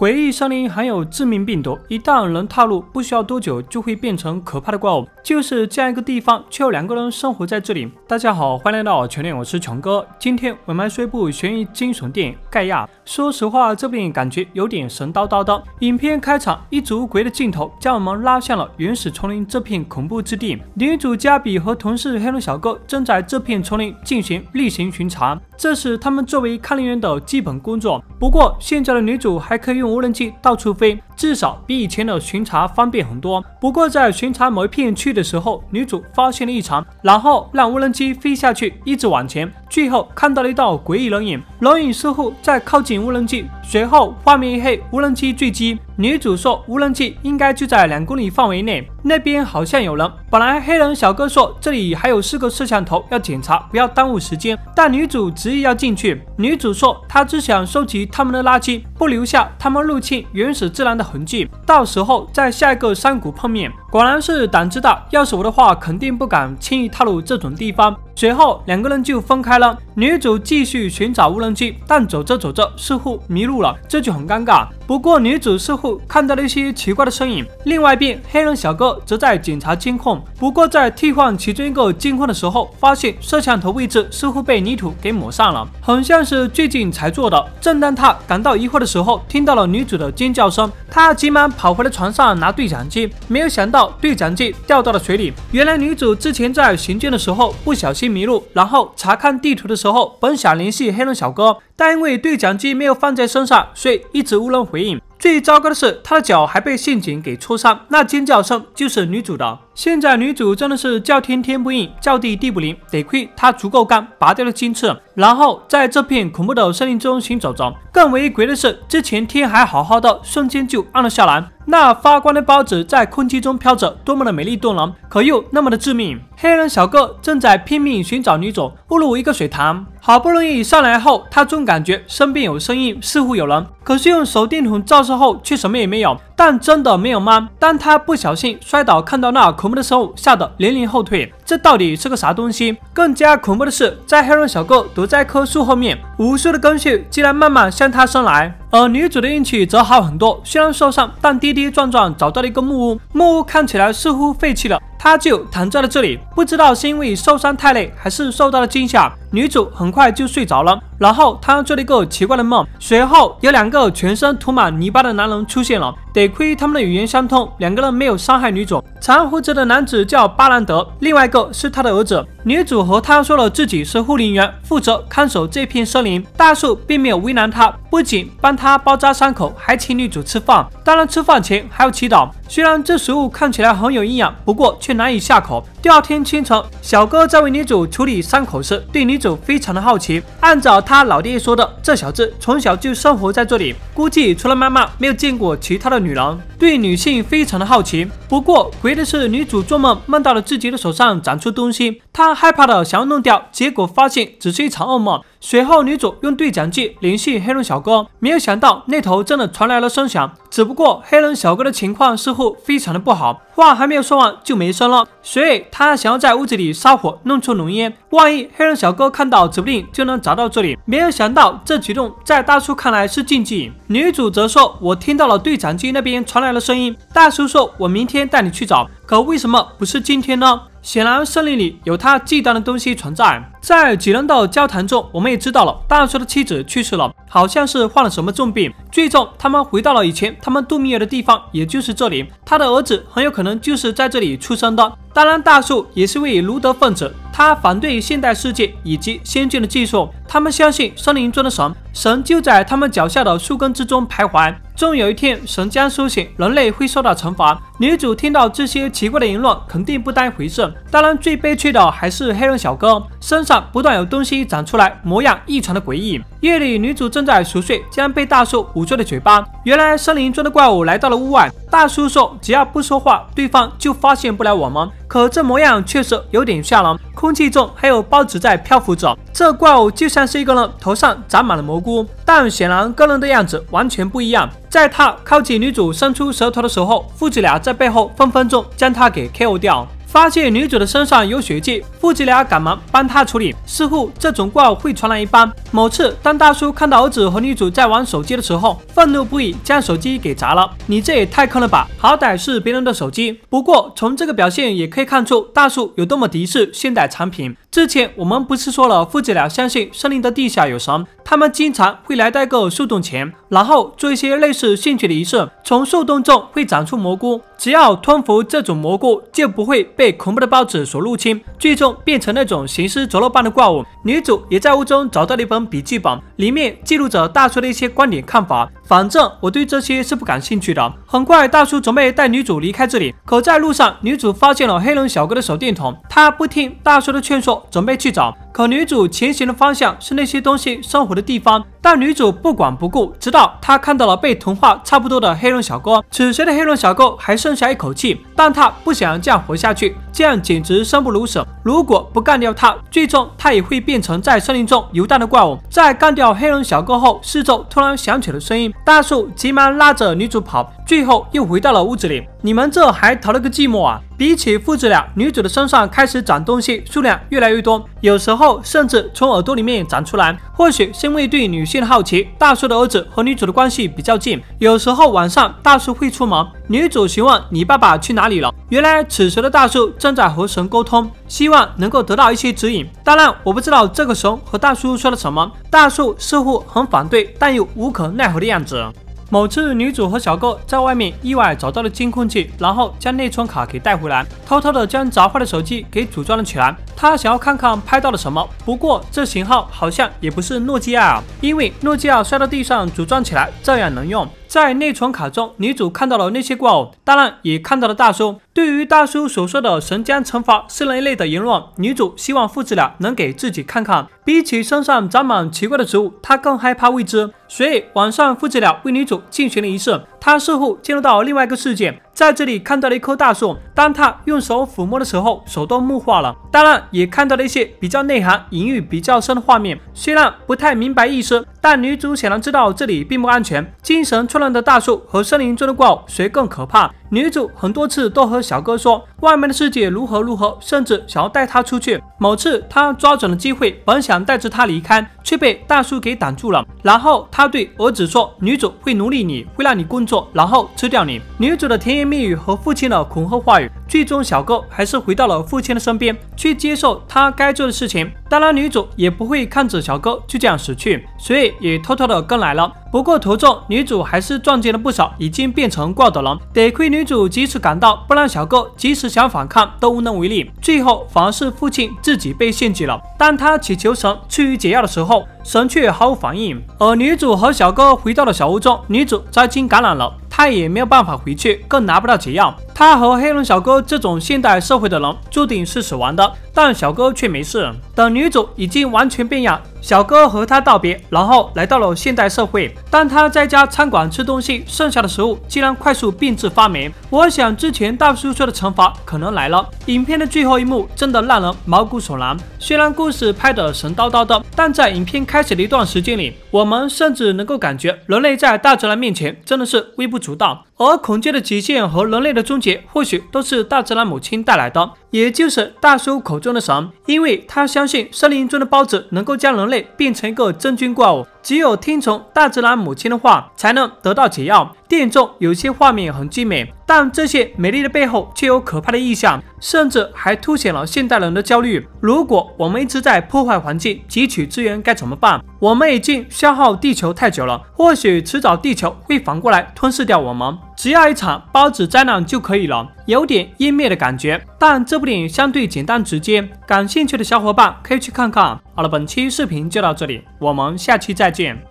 诡异森林含有致命病毒，一旦人踏入，不需要多久就会变成可怕的怪物。就是这样一个地方，却有两个人生活在这里。大家好，欢迎来到全脸，我是琼哥。今天我们来说一部悬疑惊悚电影《盖亚》。说实话，这部电影感觉有点神叨叨的。影片开场，一组鬼的镜头将我们拉向了原始丛林这片恐怖之地。女主加比和同事黑人小哥正在这片丛林进行例行巡查，这是他们作为看林员的基本工作。不过现在的女主还可以用。无人机到处飞，至少比以前的巡查方便很多。不过在巡查某一片区的时候，女主发现了异常，然后让无人机飞下去，一直往前，最后看到了一道诡异人影，人影似乎在靠近无人机。随后画面一黑，无人机坠机。女主说无人机应该就在两公里范围内，那边好像有人。本来黑人小哥说这里还有四个摄像头要检查，不要耽误时间，但女主执意要进去。女主说她只想收集他们的垃圾，不留下他们入侵原始自然的痕迹，到时候在下一个山谷碰面。果然是胆子大，要是我的话，肯定不敢轻易踏入这种地方。随后两个人就分开了，女主继续寻找无人机，但走着走着似乎迷路了，这就很尴尬。不过女主似乎看到了一些奇怪的身影。另外一边，黑人小哥则在检查监控，不过在替换其中一个监控的时候，发现摄像头位置似乎被泥土给抹上了，很像是最近才做的。正当他感到疑惑的时候，听到了女主的尖叫声，他急忙跑回了床上拿对讲机，没有想到。对讲机掉到了水里。原来女主之前在行军的时候不小心迷路，然后查看地图的时候，本想联系黑人小哥，但因为对讲机没有放在身上，所以一直无人回应。最糟糕的是，他的脚还被陷阱给戳伤。那尖叫声就是女主的。现在女主真的是叫天天不应，叫地地不灵。得亏她足够干，拔掉了金翅，然后在这片恐怖的森林中行走着。更为诡异的是，之前天还好好的，瞬间就暗了下来。那发光的包子在空气中飘着，多么的美丽动人，可又那么的致命。黑人小哥正在拼命寻找女主，误入一个水塘。好不容易上来后，他总感觉身边有声音，似乎有人。可是用手电筒照射后，却什么也没有。但真的没有吗？当他不小心摔倒，看到那恐怖的生物，吓得连连后退。这到底是个啥东西？更加恐怖的是，在黑人小哥躲在一棵树后面，无数的根须竟然慢慢向他伸来。而女主的运气则好很多，虽然受伤，但跌跌撞撞找到了一个木屋。木屋看起来似乎废弃了，她就躺在了这里。不知道是因为受伤太累，还是受到了惊吓，女主很快就睡着了。然后他做了一个奇怪的梦，随后有两个全身涂满泥巴的男人出现了。得亏他们的语言相通，两个人没有伤害女主。长胡子的男子叫巴兰德，另外一个是他的儿子。女主和他说了自己是护林员，负责看守这片森林。大树并没有为难他，不仅帮他包扎伤口，还请女主吃饭。当然，吃饭前还要祈祷。虽然这食物看起来很有营养，不过却难以下口。第二天清晨，小哥在为女主处理伤口时，对女主非常的好奇。按照他老爹说的，这小子从小就生活在这里，估计除了妈妈，没有见过其他的女人，对女性非常的好奇。不过，诡异的是，女主做梦梦到了自己的手上长出东西，她害怕的想要弄掉，结果发现只是一场噩梦。随后，女主用对讲机联系黑人小哥，没有想到那头真的传来了声响。只不过，黑人小哥的情况似乎非常的不好，话还没有说完就没声了。所以，他想要在屋子里烧火，弄出浓烟。万一黑人小哥看到，指不定就能找到这里。没有想到，这举动在大叔看来是禁忌。女主则说：“我听到了对讲机那边传来的声音。”大叔说：“我明天带你去找。”可为什么不是今天呢？显然，森林里有他忌惮的东西存在。在几人的交谈中，我们也知道了大叔的妻子去世了，好像是患了什么重病。最终，他们回到了以前他们度蜜月的地方，也就是这里。他的儿子很有可能就是在这里出生的。当然，大树也是位卢德分子，他反对现代世界以及先进的技术。他们相信森林中的神，神就在他们脚下的树根之中徘徊。终有一天，神将苏醒，人类会受到惩罚。女主听到这些奇怪的言论，肯定不当回事。当然，最悲催的还是黑人小哥，身上不断有东西长出来，模样异常的诡异。夜里，女主正在熟睡，竟然被大树捂住了嘴巴。原来，森林中的怪物来到了屋外。大叔说：“只要不说话，对方就发现不了我们。”可这模样确实有点吓人，空气中还有孢子在漂浮着。这怪物就像是一个人头上长满了蘑菇，但显然跟人的样子完全不一样。在他靠近女主伸出舌头的时候，父子俩在背后分分钟将他给 KO 掉。发现女主的身上有血迹，父子俩赶忙帮她处理。似乎这种怪物会传染一般。某次，当大叔看到儿子和女主在玩手机的时候，愤怒不已，将手机给砸了。你这也太坑了吧！好歹是别人的手机。不过从这个表现也可以看出大叔有多么敌视现代产品。之前我们不是说了，父子俩相信森林的地下有神，他们经常会来到一个树洞前，然后做一些类似兴趣的仪式。从树洞中会长出蘑菇，只要吞服这种蘑菇，就不会被恐怖的孢子所入侵，最终变成那种行尸走肉般的怪物。女主也在屋中找到了一本笔记本，里面记录着大叔的一些观点看法。反正我对这些是不感兴趣的。很快，大叔准备带女主离开这里，可在路上，女主发现了黑人小哥的手电筒，她不听大叔的劝说，准备去找。可女主前行的方向是那些东西生活的地方，但女主不管不顾，直到她看到了被同化差不多的黑人小哥。此时的黑人小哥还剩下一口气，但他不想这样活下去，这样简直生不如死。如果不干掉他，最终他也会变成在森林中游荡的怪物。在干掉黑人小哥后，四周突然响起了声音，大树急忙拉着女主跑。最后又回到了屋子里，你们这还逃了个寂寞啊！比起父子俩，女主的身上开始长东西，数量越来越多，有时候甚至从耳朵里面长出来。或许是因为对女性的好奇，大叔的儿子和女主的关系比较近，有时候晚上大叔会出门，女主询问你爸爸去哪里了。原来此时的大叔正在和神沟通，希望能够得到一些指引。当然，我不知道这个神和大叔说了什么，大叔似乎很反对，但又无可奈何的样子。某次，女主和小哥在外面意外找到了监控器，然后将内存卡给带回来，偷偷的将砸坏的手机给组装了起来。他想要看看拍到了什么，不过这型号好像也不是诺基亚，因为诺基亚摔到地上组装起来照样能用。在内存卡中，女主看到了那些怪物，当然也看到了大叔。对于大叔所说的“神将惩罚是人类”的言论，女主希望父子俩能给自己看看。比起身上长满奇怪的植物，她更害怕未知。所以晚上，父子俩为女主进行了一次。他似乎进入到另外一个世界。在这里看到了一棵大树，当他用手抚摸的时候，手都木化了。当然，也看到了一些比较内涵、隐喻比较深的画面。虽然不太明白意思，但女主显然知道这里并不安全。精神错乱的大树和森林中的怪物，谁更可怕？女主很多次都和小哥说外面的世界如何如何，甚至想要带他出去。某次，他抓准了机会，本想带着他离开，却被大叔给挡住了。然后他对儿子说：“女主会奴隶你，会让你工作，然后吃掉你。”女主的甜言蜜语和父亲的恐吓话语，最终小哥还是回到了父亲的身边，去接受他该做的事情。当然，女主也不会看着小哥就这样死去，所以也偷偷的跟来了。不过途中，女主还是撞见了不少已经变成怪的人。得亏女主及时赶到，不然小哥即使想反抗都无能为力。最后反而是父亲自己被陷阱了。当他祈求神赐予解药的时候，神却毫无反应。而女主和小哥回到了小屋中，女主遭经感染了，她也没有办法回去，更拿不到解药。他和黑人小哥这种现代社会的人注定是死亡的，但小哥却没事。等女主已经完全变样。小哥和他道别，然后来到了现代社会。当他在家餐馆吃东西，剩下的食物竟然快速变质发霉。我想之前大叔说的惩罚可能来了。影片的最后一幕真的让人毛骨悚然。虽然故事拍得神叨叨的，但在影片开始的一段时间里，我们甚至能够感觉人类在大自然面前真的是微不足道。而恐惧的极限和人类的终结，或许都是大自然母亲带来的，也就是大叔口中的神，因为他相信森林中的孢子能够将人类变成一个真菌怪物。只有听从大自然母亲的话，才能得到解药。电影中有些画面很精美，但这些美丽的背后却有可怕的意象，甚至还凸显了现代人的焦虑。如果我们一直在破坏环境、汲取资源，该怎么办？我们已经消耗地球太久了，或许迟早地球会反过来吞噬掉我们。只要一场孢子灾难就可以了，有点湮灭的感觉。但这部电影相对简单直接，感兴趣的小伙伴可以去看看。好了，本期视频就到这里，我们下期再见。